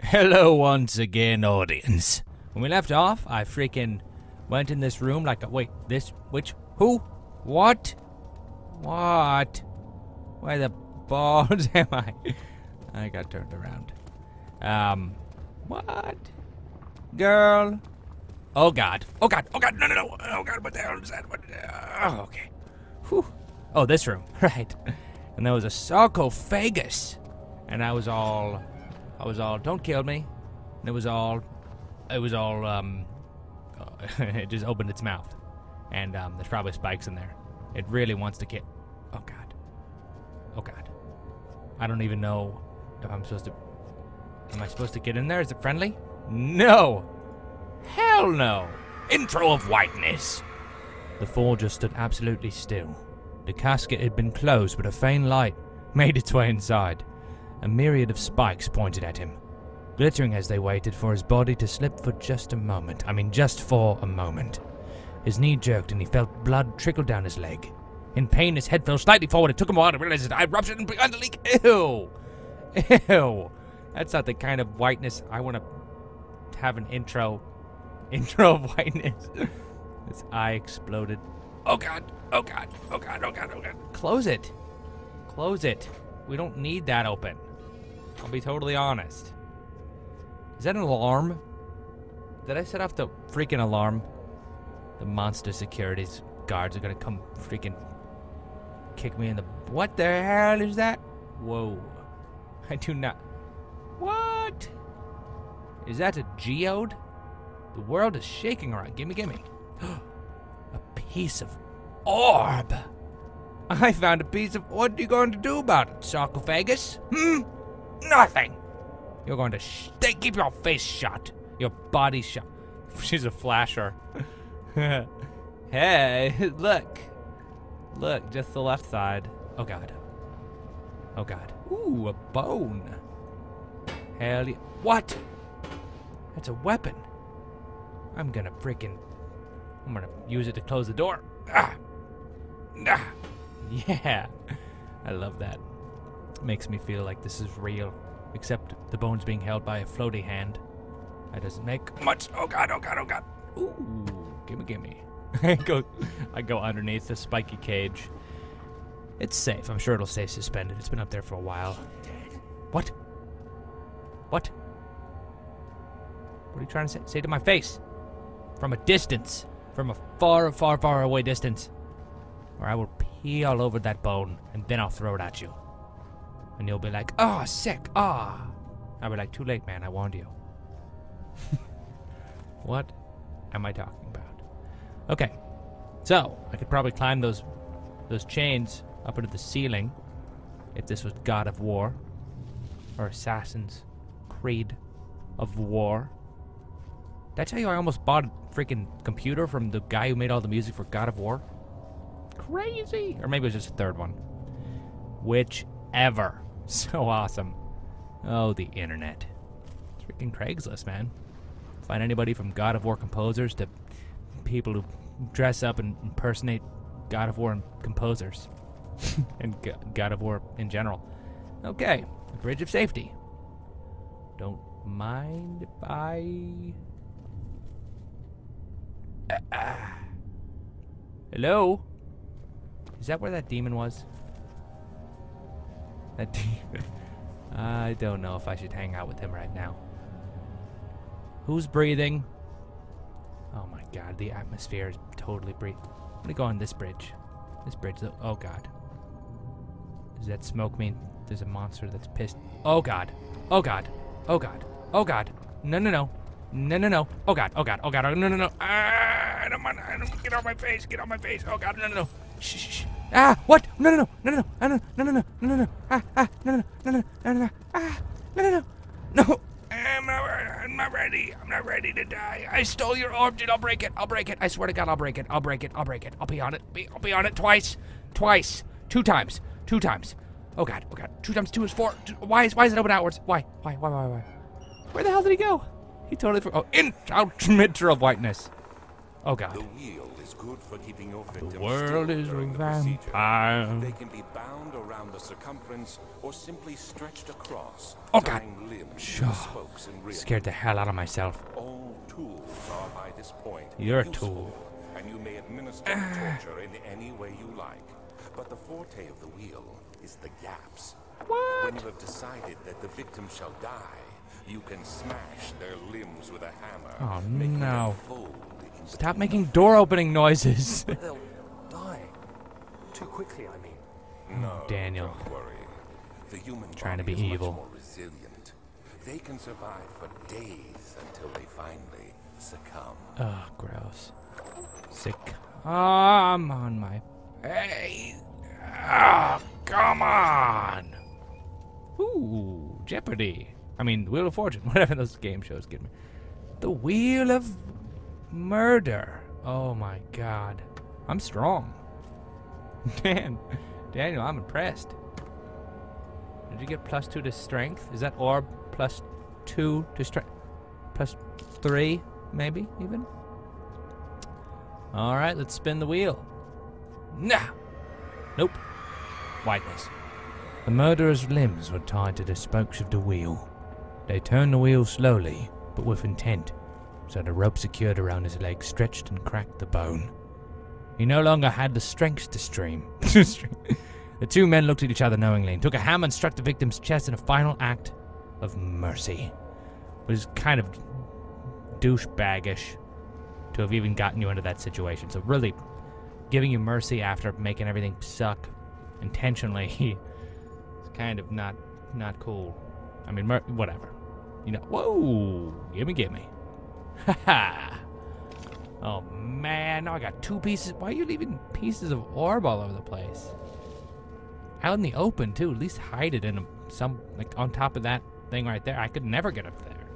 Hello once again, audience. When we left off, I freaking went in this room like a wait, this which who? What? What? Where the balls am I? I got turned around. Um what? Girl. Oh god. Oh god. Oh god. No no no. Oh god, what the hell is that? What oh okay. Whew. Oh, this room. Right. And there was a sarcophagus. And I was all I was all, don't kill me. And it was all, it was all, um, it just opened its mouth. And um, there's probably spikes in there. It really wants to kill. Oh, God. Oh, God. I don't even know if I'm supposed to. Am I supposed to get in there? Is it friendly? No! Hell no! Intro of whiteness! The just stood absolutely still. The casket had been closed, but a faint light made its way inside. A myriad of spikes pointed at him, glittering as they waited for his body to slip for just a moment. I mean, just for a moment. His knee jerked and he felt blood trickle down his leg. In pain, his head fell slightly forward. It took him a while to realize his eye ruptured and began to leak. Ew! Ew! That's not the kind of whiteness I want to have an intro. Intro of whiteness. his eye exploded. Oh god! Oh god! Oh god! Oh god! Oh god! Close it! Close it. We don't need that open. I'll be totally honest. Is that an alarm? Did I set off the freaking alarm? The monster securities guards are gonna come freaking kick me in the. What the hell is that? Whoa. I do not. What? Is that a geode? The world is shaking around. Gimme, gimme. a piece of orb. I found a piece of. What are you going to do about it, sarcophagus? Hmm? Nothing. You're going to stay. Keep your face shut. Your body shut. She's a flasher. hey, look. Look, just the left side. Oh, God. Oh, God. Ooh, a bone. Hell yeah. What? That's a weapon. I'm gonna freaking. I'm gonna use it to close the door. Ah! Ah! Yeah. I love that. Makes me feel like this is real. Except the bone's being held by a floaty hand. That doesn't make much. Oh god, oh god, oh god. Ooh, gimme, gimme. I go, I go underneath the spiky cage. It's safe. I'm sure it'll stay suspended. It's been up there for a while. What? What? What are you trying to say? Say to my face. From a distance. From a far, far, far away distance. Or I will pee all over that bone, and then I'll throw it at you. And you'll be like, oh, sick, ah. I'll be like, too late, man, I warned you. what am I talking about? Okay, so I could probably climb those those chains up into the ceiling if this was God of War or Assassin's Creed of War. Did I tell you I almost bought a freaking computer from the guy who made all the music for God of War? crazy. Or maybe it was just a third one. Whichever. So awesome. Oh, the internet. It's freaking Craigslist, man. Find anybody from God of War composers to people who dress up and impersonate God of War composers. and God of War in general. Okay, a bridge of safety. Don't mind if I. Uh, uh. Hello? Is that where that demon was? That demon. I don't know if I should hang out with him right now. Who's breathing? Oh my god, the atmosphere is totally breathing. I'm gonna go on this bridge. This bridge, oh god. Does that smoke mean there's a monster that's pissed? Oh god. Oh god. Oh god. Oh god. No, no, no. No, no, no. Oh god. Oh god. Oh god. Oh, no, no, no. Ah, I don't want. I don't get off my face. Get off my face. Oh god. No, no, no. Shh, shh, shh. Ah, what? No, no, no, no, no, no, no, no, no, no, no, no, ah, ah, no, no, no, no, no, no, ah, no, no, no, no. I'm not, I'm not ready. I'm not ready to die. I stole your orb, dude. I'll break it. I'll break it. I swear to God, I'll break it. I'll break it. I'll break it. I'll be on it. I'll be on it twice. Twice. Two times. Two times. Oh God. Oh God. Two times two is four. Two, why is why is it open outwards? Why? Why? Why? Why? Why? Where the hell did he go? He totally. For, oh, in transmitter of whiteness. Oh god. The wheel is good for keeping your victims The world is a during the procedure. They can be bound around the circumference or simply stretched across, Oh, God. limbs Sure. spokes and. Scared the hell out of myself. All tools are by this point You're a tool. and you may administer torture in any way you like. But the forte of the wheel is the gaps. When you have decided that the victim shall die, you can smash their limbs with a hammer, Oh, no. Fold in Stop making door opening noises. They'll die. Too quickly, I mean. No, Daniel. Don't worry. The human Trying to be evil. Much more resilient. They can survive for days until they finally succumb. Ugh, gross. Sick. Come on, my face. Ah, come on. Ooh, Jeopardy. I mean, Wheel of Fortune, whatever those game shows give me. The Wheel of Murder. Oh my god. I'm strong. Man, Daniel, I'm impressed. Did you get plus two to strength? Is that orb plus two to strength? Plus three, maybe, even? Alright, let's spin the wheel. Nah! Nope. Whiteness. The murderer's limbs were tied to the spokes of the wheel. They turned the wheel slowly, but with intent, so the rope secured around his leg stretched and cracked the bone. He no longer had the strength to stream. the two men looked at each other knowingly and took a hammer and struck the victim's chest in a final act of mercy. It was kind of douchebaggish to have even gotten you into that situation. So really, giving you mercy after making everything suck intentionally is kind of not not cool. I mean, whatever. You know, whoa, gimme, gimme. Ha ha. Oh man, now I got two pieces. Why are you leaving pieces of orb all over the place? Out in the open too. At least hide it in a, some like on top of that thing right there. I could never get up there.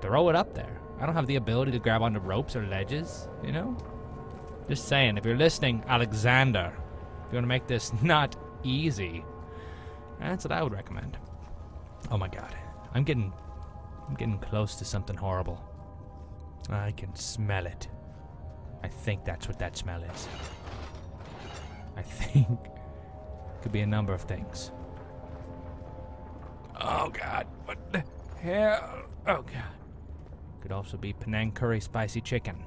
Throw it up there. I don't have the ability to grab onto ropes or ledges. You know. Just saying. If you're listening, Alexander, if you want to make this not easy, that's what I would recommend. Oh my god, I'm getting, I'm getting close to something horrible. I can smell it. I think that's what that smell is. I think could be a number of things. Oh god, what the hell? Oh god. Could also be Penang curry spicy chicken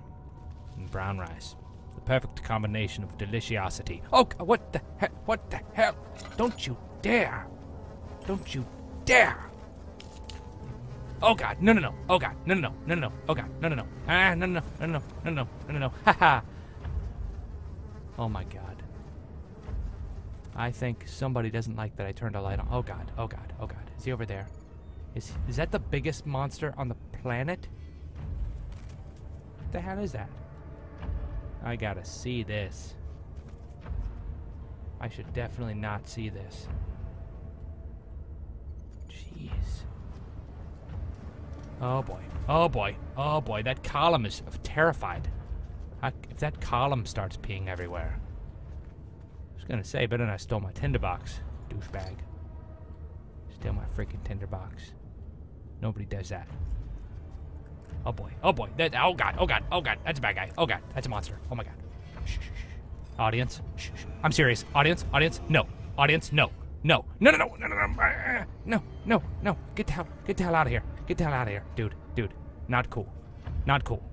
and brown rice. The perfect combination of deliciosity. Oh, what the hell? What the hell? Don't you dare! Don't you dare! Oh god, no no no. Oh god, no no no. No no no. Oh god, no no no. Ah, no no no. No no no. No no no no. Ha. Oh my god. I think somebody doesn't like that I turned a light on. Oh god. Oh god. Oh god. Is he over there? Is is that the biggest monster on the planet? What the hell is that? I gotta see this. I should definitely not see this. Oh boy. Oh boy. Oh boy. That column is terrified. I, if that column starts peeing everywhere. I was gonna say, better than I stole my tinderbox, douchebag. Steal my freaking tinderbox. Nobody does that. Oh boy. Oh boy. That, oh god. Oh god. Oh god. That's a bad guy. Oh god. That's a monster. Oh my god. Shh, shh, shh. Audience. I'm serious. Audience. Audience. No. Audience. No. No. No. No. No. No. No. No. No. No. No. Get the hell. Get the hell out of here. Get the hell out of here, dude. Dude. Not cool. Not cool.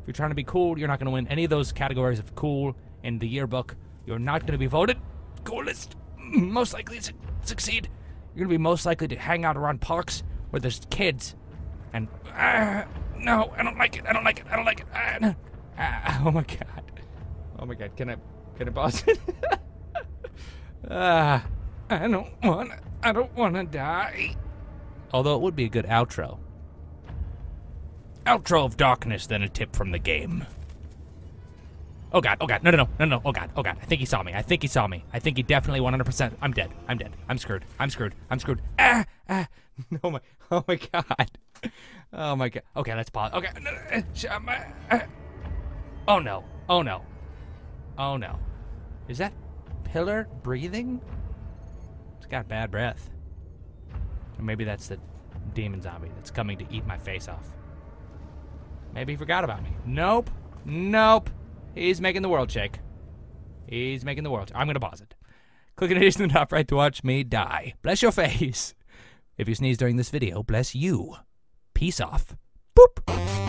If you're trying to be cool, you're not going to win any of those categories of cool in the yearbook. You're not going to be voted coolest. Most likely to succeed. You're going to be most likely to hang out around parks where there's kids. And ah, no, I don't like it. I don't like it. I don't like it. Ah, no. Ah, oh my god. Oh my god. Can I can I pause it? ah, I don't want. I don't want to die. Although it would be a good outro. Outro of darkness, then a tip from the game. Oh god, oh god, no, no, no, no, no, oh god, oh god, I think he saw me, I think he saw me, I think he definitely 100%, I'm dead, I'm dead, I'm screwed, I'm screwed, I'm screwed, ah, ah, oh my, oh my god, oh my god, okay, let's pause, okay, uh, um, uh, uh, oh no, oh no, oh no, is that pillar breathing? It's got bad breath. Or maybe that's the demon zombie that's coming to eat my face off. Maybe he forgot about me. Nope. Nope. He's making the world shake. He's making the world. I'm gonna pause it. Click on it in the top right to watch me die. Bless your face. If you sneeze during this video, bless you. Peace off. Boop.